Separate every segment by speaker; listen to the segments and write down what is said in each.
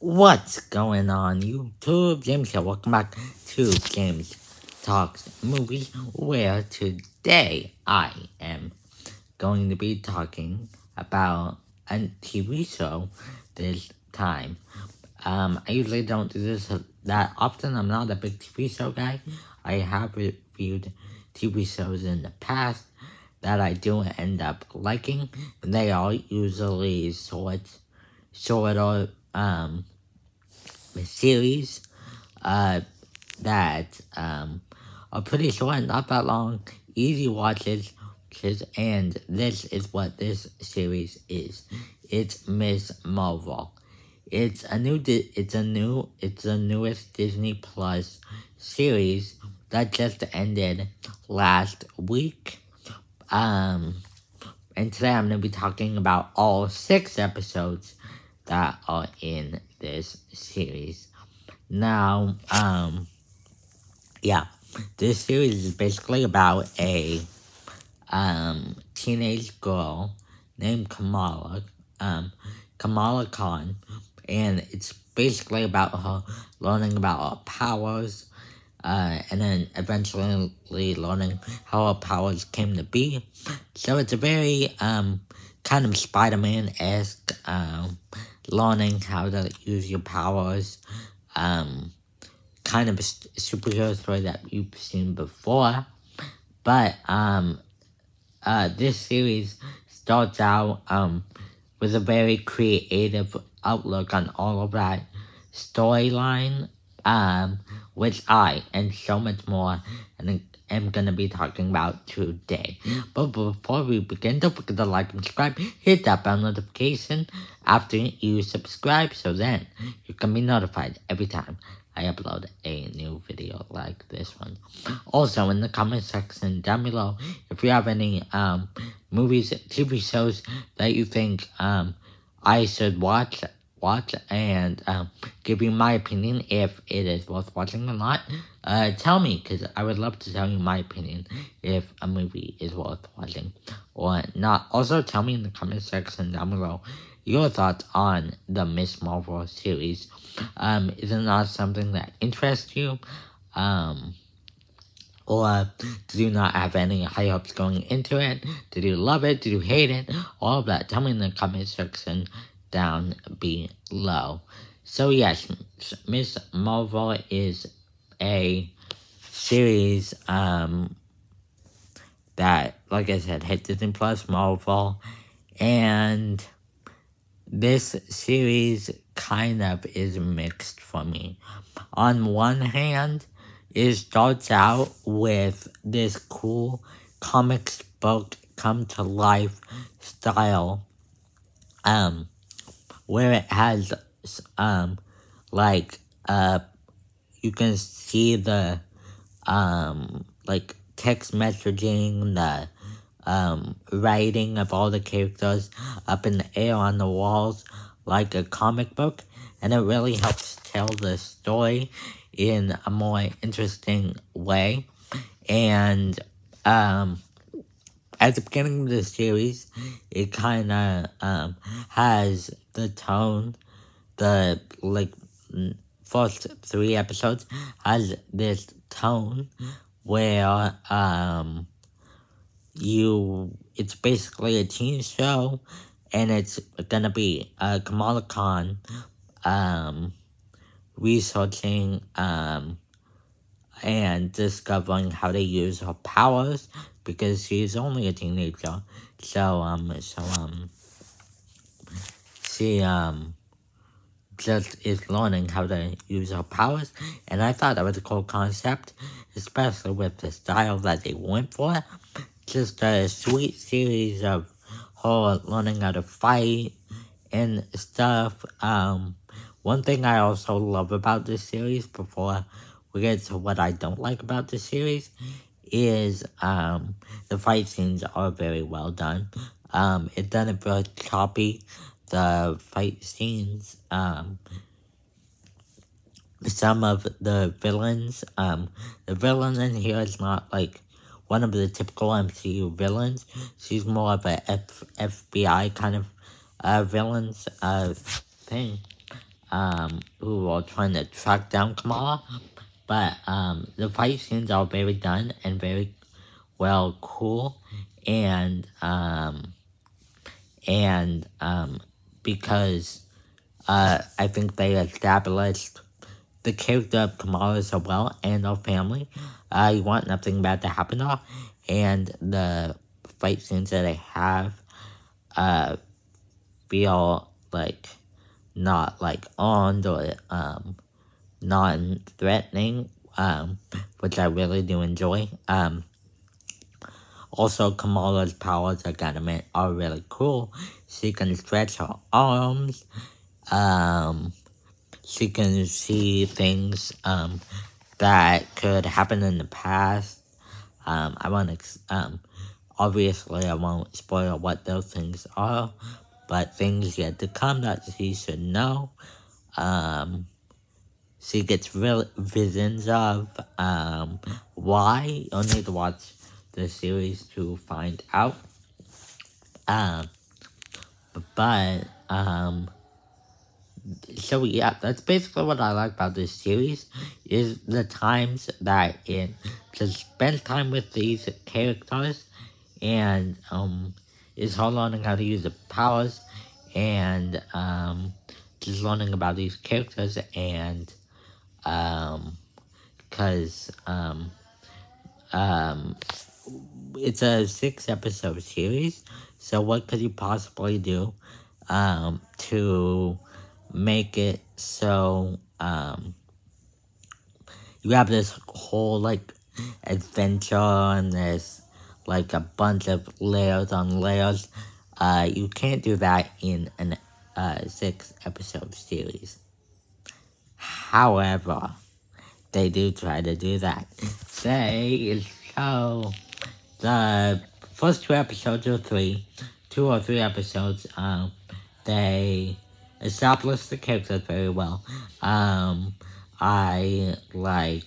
Speaker 1: What's going on YouTube? James here. Welcome back to James Talks Movies, where today I am going to be talking about a TV show this time. Um, I usually don't do this that often. I'm not a big TV show guy. I have reviewed TV shows in the past that I do end up liking. They are usually short, short or um, series uh, that um, are pretty short, not that long, easy watches, and this is what this series is. It's Miss Marvel. It's a new, it's a new, it's the newest Disney Plus series that just ended last week. Um, and today I'm going to be talking about all six episodes that are in this series. Now, um, yeah, this series is basically about a, um, teenage girl named Kamala, um, Kamala Khan, and it's basically about her learning about her powers, uh, and then eventually learning how her powers came to be. So it's a very, um, kind of Spider-Man-esque, um, learning how to use your powers, um, kind of a superhero story that you've seen before. But, um, uh, this series starts out, um, with a very creative outlook on all of that storyline, um, which I, and so much more, and am to be talking about today. But before we begin, don't forget to like and subscribe. Hit that bell notification after you subscribe so then you can be notified every time I upload a new video like this one. Also, in the comment section down below, if you have any um, movies, TV shows that you think um, I should watch, watch and um, give you my opinion if it is worth watching or not. Uh, tell me, because I would love to tell you my opinion if a movie is worth watching or not. Also, tell me in the comment section down below your thoughts on the Miss Marvel series. Um, is it not something that interests you? Um, or did you not have any high hopes going into it? Did you love it? Did you hate it? All of that. Tell me in the comment section down below. So yes, Miss Marvel is a series um, that, like I said, hit Disney Plus, Marvel, and this series kind of is mixed for me. On one hand, it starts out with this cool comics book come to life style um where it has um like uh you can see the um like text messaging the um writing of all the characters up in the air on the walls like a comic book. And it really helps tell the story in a more interesting way. And um at the beginning of the series, it kind of um, has the tone, the like first three episodes has this tone where um you it's basically a teen show and it's gonna be uh Kamala Khan um researching um and discovering how to use her powers because she's only a teenager. So, um, so, um, she, um, just is learning how to use her powers, and I thought that was a cool concept, especially with the style that they went for. Just a sweet series of her learning how to fight and stuff. Um, one thing I also love about this series before we get to what I don't like about the series is um the fight scenes are very well done. Um it doesn't feel choppy. The fight scenes, um some of the villains, um the villain in here is not like one of the typical MCU villains. She's more of a F FBI kind of uh villains uh thing. um, who are trying to track down Kamala. But um, the fight scenes are very done and very well cool. And um, and um, because uh, I think they established the character of Kamala so well and her family. I uh, want nothing bad to happen to her. And the fight scenes that I have uh, feel like not like on or um, non-threatening, um, which I really do enjoy. Um, also, Kamala's powers, gotta admit, are really cool. She can stretch her arms. Um, she can see things um, that could happen in the past. Um, I won't, um, obviously, I won't spoil what those things are, but things yet to come that she should know. Um, she gets real visions of um, why. You'll need to watch the series to find out. Um, but, um, so yeah, that's basically what I like about this series, is the times that it just spends time with these characters, and, um, is all learning how to use the powers, and, um, just learning about these characters, and, um, cause, um, um, it's a six episode series, so what could you possibly do um, to make it so um, you have this whole like adventure and there's like a bunch of layers on layers. Uh, you can't do that in an uh, six episode series. However, they do try to do that. They show the first two episodes or three, two or three episodes, um, they establish the characters very well. Um, I like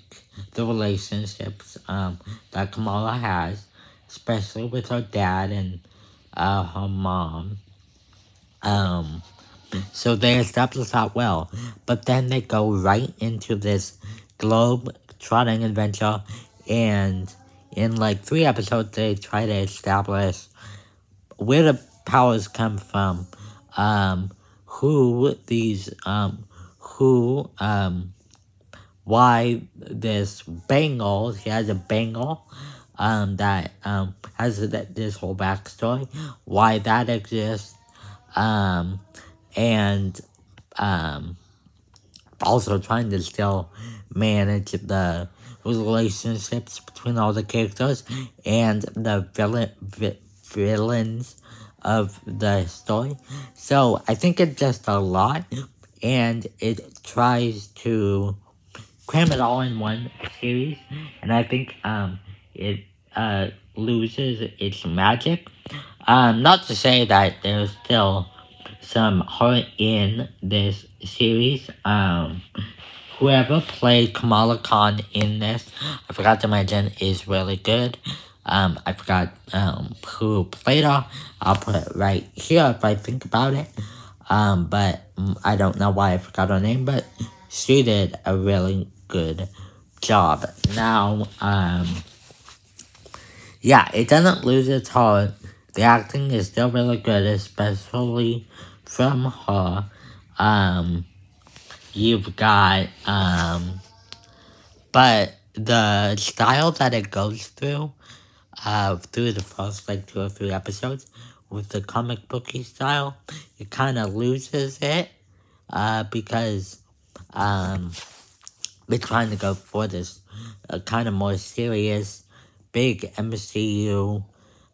Speaker 1: the relationships, um, that Kamala has, especially with her dad and, uh, her mom. Um, so they establish that well, but then they go right into this globe trotting adventure, and in like three episodes, they try to establish where the powers come from, um, who these, um, who, um, why this bangle, he has a bangle, um, that, um, has this whole backstory, why that exists, um, and, um, also trying to still manage the relationships between all the characters and the villain, vi villains of the story. So I think it's just a lot, and it tries to cram it all in one series, and I think um it uh loses its magic. Um, not to say that there's still some heart in this series. Um, whoever played Kamala Khan in this, I forgot to mention, is really good. Um, I forgot um, who played her. I'll put it right here if I think about it. Um, but I don't know why I forgot her name, but she did a really good job. Now, um, yeah, it doesn't lose its heart. The acting is still really good, especially from her. Um, you've got, um, but the style that it goes through, uh, through the first, like, two or three episodes, with the comic booky style, it kind of loses it, uh, because, um, they're trying to go for this, uh, kind of more serious, big MCU,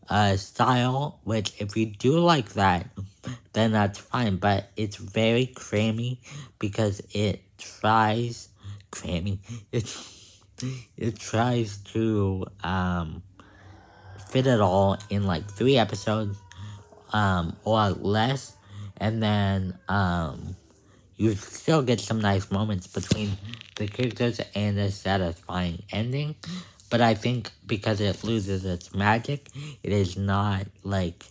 Speaker 1: uh, style, which if you do like that, then that's fine. But it's very crammy because it tries crammy. It it tries to um fit it all in like three episodes um or less and then um you still get some nice moments between the characters and a satisfying ending. But I think because it loses its magic, it is not like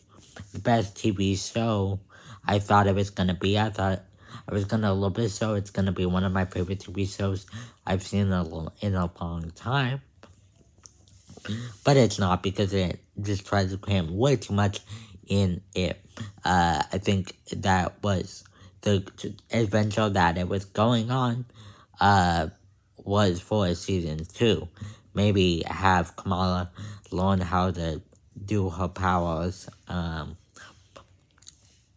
Speaker 1: the best TV show I thought it was gonna be. I thought I was gonna love little bit so it's gonna be one of my favorite TV shows I've seen in a, in a long time. But it's not because it just tries to cram way too much in it. Uh, I think that was the adventure that it was going on uh, was for season two. Maybe have Kamala learn how to do her powers um,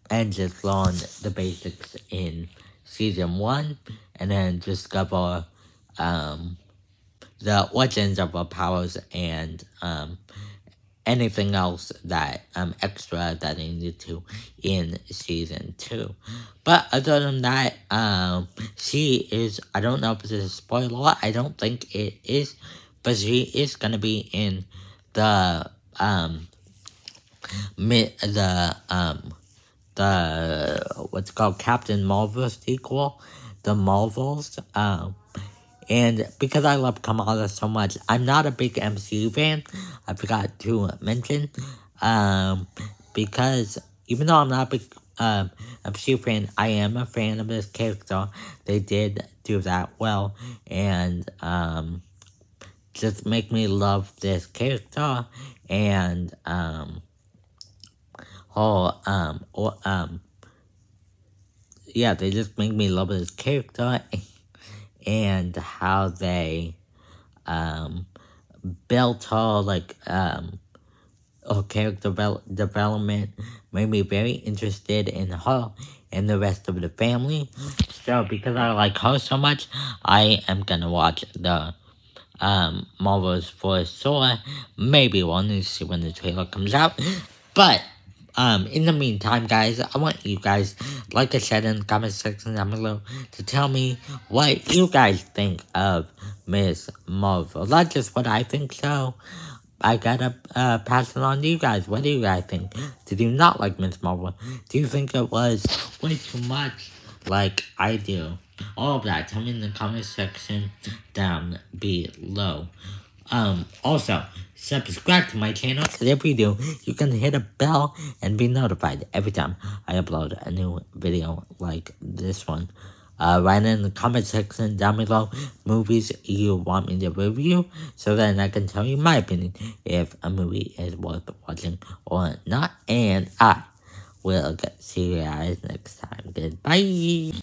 Speaker 1: and just learn the basics in season one and then discover um, the origins of her powers and um, anything else that um extra that they need to in season two. But other than that, um she is I don't know if it's a spoiler, I don't think it is, but she is gonna be in the um the um the what's called Captain Marvel sequel, the Marvels. Um and because I love Kamala so much, I'm not a big MCU fan. I forgot to mention. Um, because even though I'm not a big um, MCU fan, I am a fan of this character. They did do that well. And um, just make me love this character. And um, or, um, or, um, yeah, they just make me love this character and how they um, built her like um, her character development made me very interested in her and the rest of the family. So because I like her so much, I am gonna watch the um, Marvels for Sora. Maybe we'll need to see when the trailer comes out. But um, in the meantime, guys, I want you guys, like I said in the comment section down below, to tell me what you guys think of Miss Marvel. Not just what I think, so I gotta uh, pass it on to you guys. What do you guys think? Did you not like Miss Marvel? Do you think it was way too much like I do? All of that, tell me in the comment section down below. Um, also, subscribe to my channel, if you do, you can hit a bell and be notified every time I upload a new video like this one. Uh, write in the comment section down below movies you want me to review, so then I can tell you my opinion if a movie is worth watching or not. And I will see you guys next time. Goodbye.